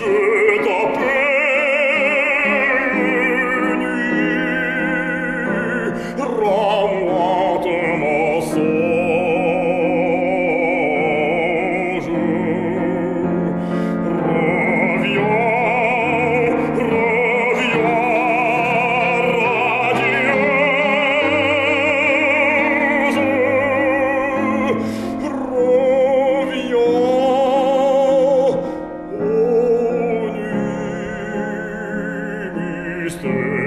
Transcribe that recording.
je ist